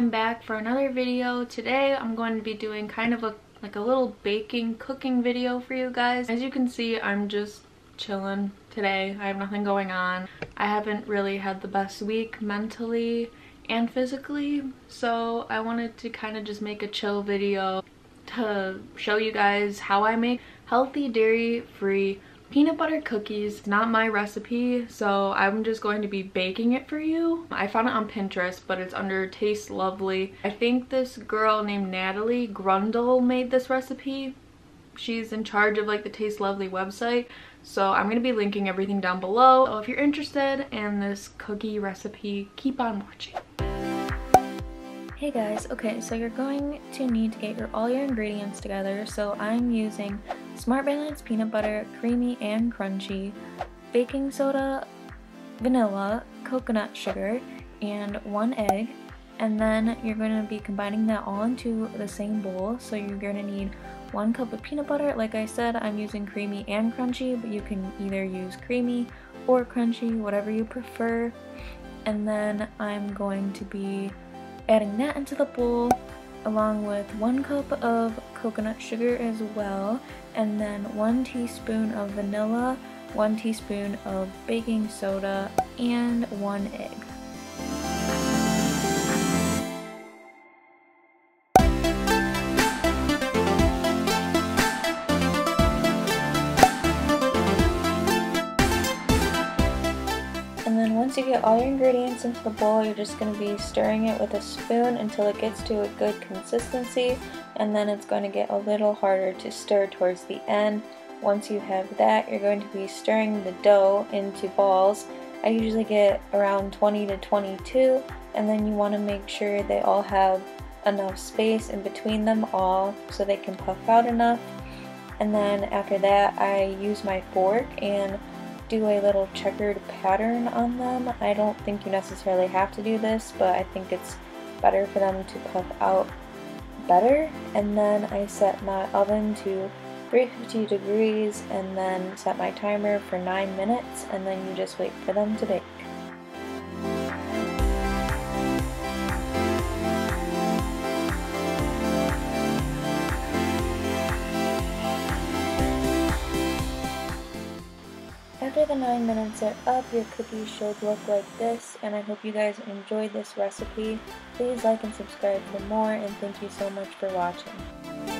I'm back for another video. Today I'm going to be doing kind of a like a little baking cooking video for you guys. As you can see I'm just chilling today. I have nothing going on. I haven't really had the best week mentally and physically so I wanted to kind of just make a chill video to show you guys how I make healthy dairy free peanut butter cookies not my recipe so i'm just going to be baking it for you. I found it on pinterest but it's under taste lovely. I think this girl named natalie gruendl made this recipe. She's in charge of like the taste lovely website so i'm going to be linking everything down below. So if you're interested in this cookie recipe keep on watching. Hey guys, okay, so you're going to need to get your all your ingredients together. So I'm using Smart Balance peanut butter, creamy and crunchy, baking soda, vanilla, coconut sugar, and one egg. And then you're going to be combining that all into the same bowl. So you're going to need one cup of peanut butter. Like I said, I'm using creamy and crunchy, but you can either use creamy or crunchy, whatever you prefer. And then I'm going to be adding that into the bowl along with one cup of coconut sugar as well and then one teaspoon of vanilla, one teaspoon of baking soda, and one egg. Once you get all your ingredients into the bowl, you're just going to be stirring it with a spoon until it gets to a good consistency and then it's going to get a little harder to stir towards the end. Once you have that, you're going to be stirring the dough into balls. I usually get around 20 to 22 and then you want to make sure they all have enough space in between them all so they can puff out enough. And then after that, I use my fork and do a little checkered pattern on them. I don't think you necessarily have to do this, but I think it's better for them to puff out better. And then I set my oven to 350 degrees and then set my timer for 9 minutes and then you just wait for them to bake. After the 9 minutes are up, your cookies should look like this, and I hope you guys enjoyed this recipe. Please like and subscribe for more, and thank you so much for watching.